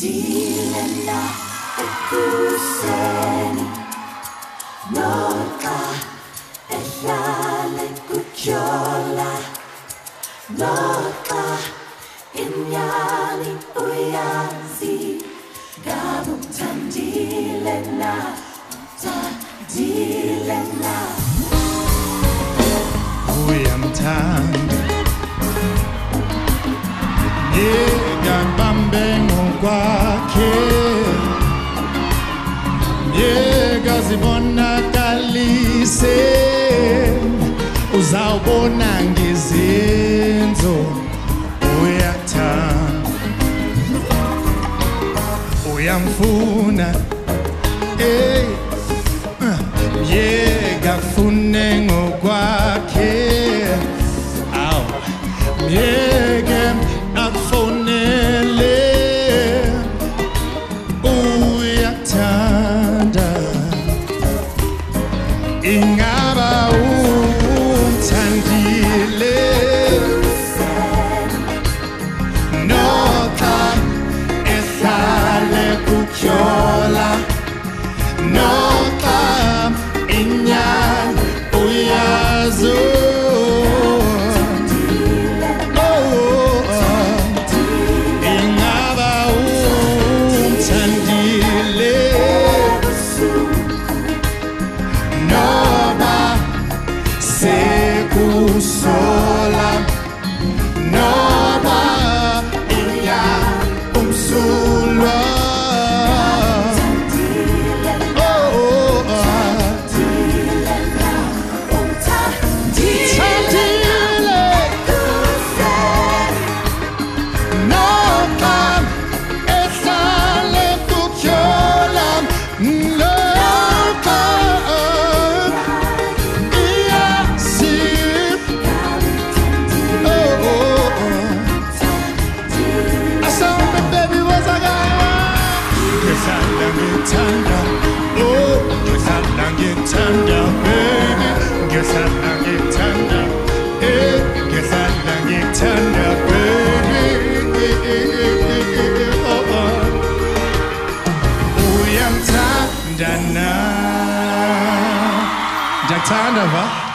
Stilena ekusen Nolka elale kutjola Nolka imyani uyazi Gamutandilena Tandilena Uyamthanda Yeah ngokwakhe yeka zibonakalise uzawubona ngezenzo uyathanda. Uyamfuna hey. Yeka fune ngokwakhe. Aw yeke ingaba umthandile noxa ehlale kutyhola noxa inyani uyazo Ngihlala ngithanda Oh ngihlala ngithanda baby. Ngihlala ngithanda Eh ngihlala ngithanda baby. Oh oh na. Ndiyakuthanda va